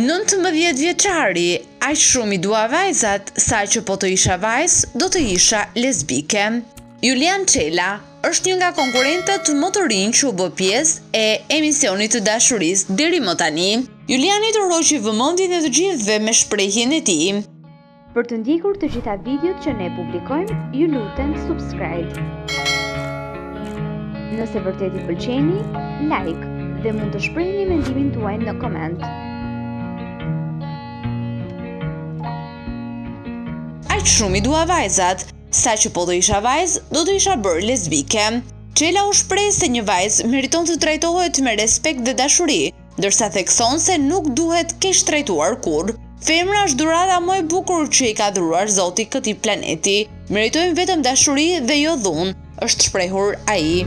Nëntëmbëdhjetë vjeçari, aq shumë i dua vajzat, sa që po të isha vajzë, do të isha lesbike. Julian Çela është një nga konkurrentët më të rinj që u bë pjesë e emisionit të dashurisë deri më tani. Juliani tërhoqi vëmendjen e të gjithëve me shprehjen e tij. Për të ndjekur të gjitha videot që ne publikojmë, ju lutem subscribe. Nëse vërtet i pëlqeni, like dhe mund të shprehni mendimin tuaj në koment. Aq shumë i dua vajzat, Sa që po të isha vajzë, do të isha bërë lesbike. Çela u shpreh se një vajzë meriton të trajtohet me respekt dhe dashuri, ndërsa thekson se nuk duhet keqtrajtuar kurrë. Femra është dhurata më e bukur që i ka dhuruar Zoti këtij planeti. Meritojnë vetëm dashuri dhe jo dhunë, është shprehur ai.